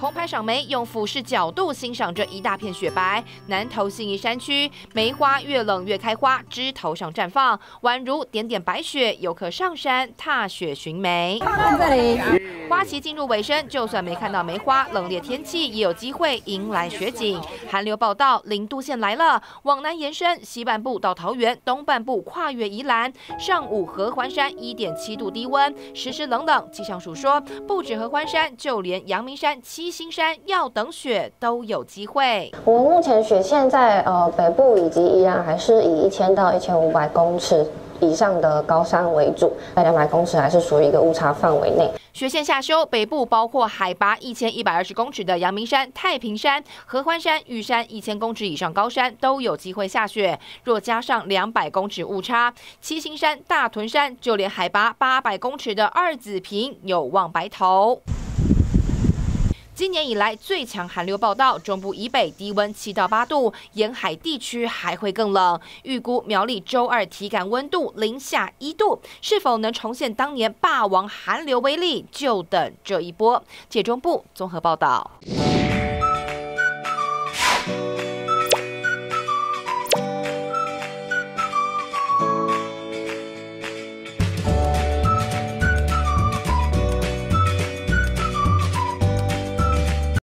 空拍赏梅，用俯视角度欣赏这一大片雪白。南投信义山区，梅花越冷越开花，枝头上绽放，宛如点点白雪。游客上山踏雪寻梅。花期进入尾声，就算没看到梅花，冷冽天气也有机会迎来雪景。寒流报道，零度线来了，往南延伸，西半部到桃园，东半部跨越宜兰。上午合欢山一点七度低温，湿湿冷冷。气象署说，不止合欢山，就连阳明山七。新山要等雪都有机会。我们目前雪线在呃北部以及依然还是以一千到一千五百公尺以上的高山为主，在两百公尺还是属于一个误差范围内。雪线下修，北部包括海拔一千一百二十公尺的阳明山、太平山、合欢山、玉山一千公尺以上高山都有机会下雪。若加上两百公尺误差，七星山、大屯山，就连海拔八百公尺的二子坪有望白头。今年以来最强寒流报道，中部以北低温七到八度，沿海地区还会更冷。预估苗栗周二体感温度零下一度，是否能重现当年霸王寒流威力，就等这一波。界中部综合报道。